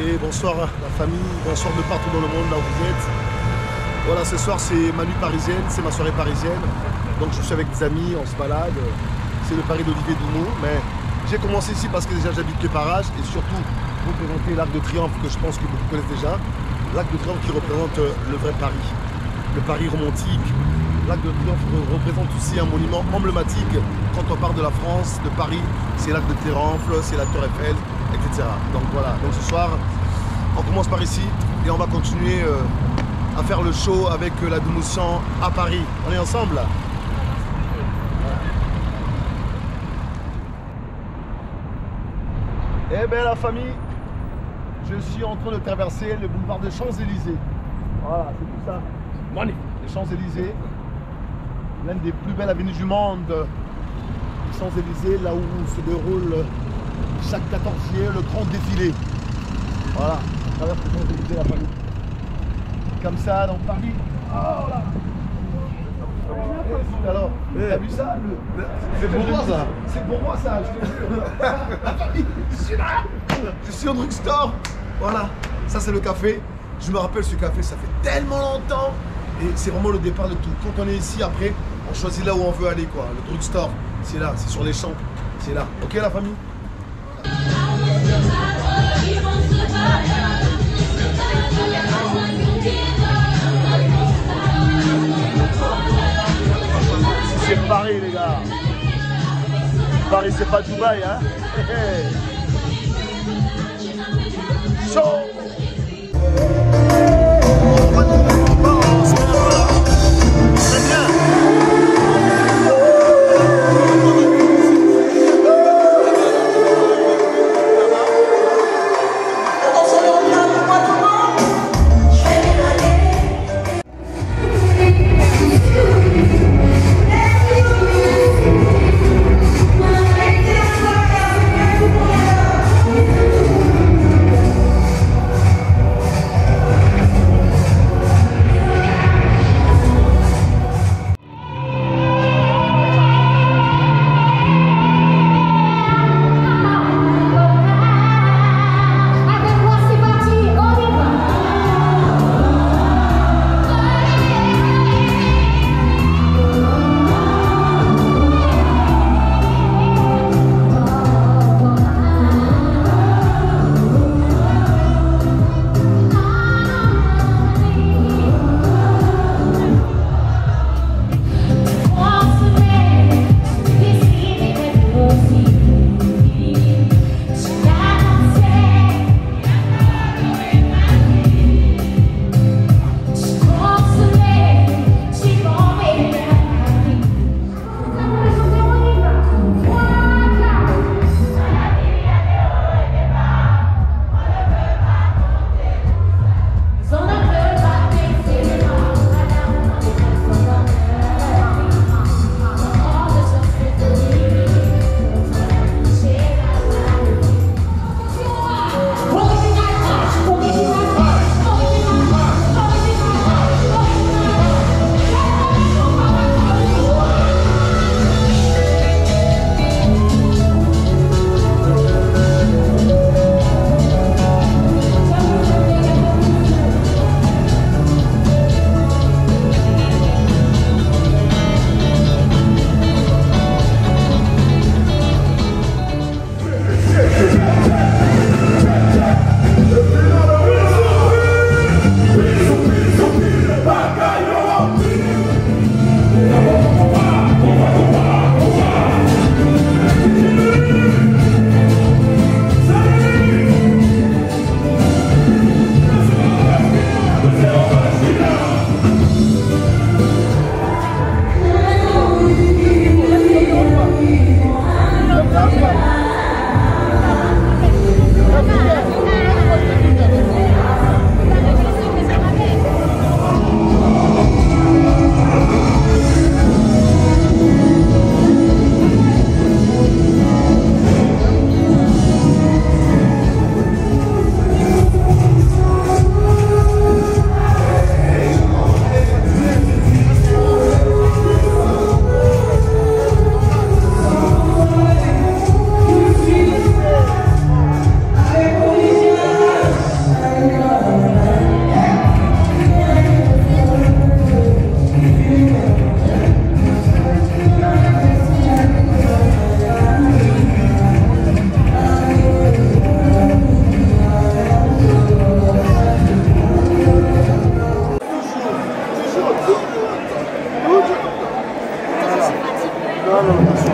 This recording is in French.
Bonsoir la famille, bonsoir de partout dans le monde là où vous êtes. Voilà, ce soir c'est ma nuit parisienne, c'est ma soirée parisienne. Donc je suis avec des amis, on se balade. C'est le Paris d'Olivier Dumont. Mais j'ai commencé ici parce que déjà j'habite le Parage et surtout pour présenter l'Arc de Triomphe que je pense que beaucoup connaissent déjà. L'Arc de Triomphe qui représente le vrai Paris, le Paris romantique. L'Arc de Triomphe représente aussi un monument emblématique quand on part de la France, de Paris. C'est l'Arc de Triomphe, c'est la Tour Eiffel, etc. Donc voilà, donc ce soir, on commence par ici et on va continuer euh, à faire le show avec euh, la Doumoussian à Paris. On est ensemble Eh bien la famille, je suis en train de traverser le boulevard des Champs-Élysées. Voilà, c'est tout ça. Magnifique. Les Champs-Élysées, l'une des plus belles avenues du monde. Les Champs-Élysées, là où se déroule chaque 14 juillet le grand défilé. Voilà, on traverse les Champs-Élysées la famille. Comme ça dans Paris. Oh là Eh, alors, t'as vu ça le- C'est pour moi ça c'est pour moi ça, je te jure. je suis là. Je suis au drugstore. Voilà, ça c'est le café. Je me rappelle ce café, ça fait tellement longtemps. Et c'est vraiment le départ de tout. Quand on est ici, après, on choisit là où on veut aller. quoi. Le drugstore, c'est là, c'est sur les champs. C'est là. Ok la famille? C'est Paris les gars. Paris c'est pas Dubaï hein. Hé, no, no.